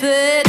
fait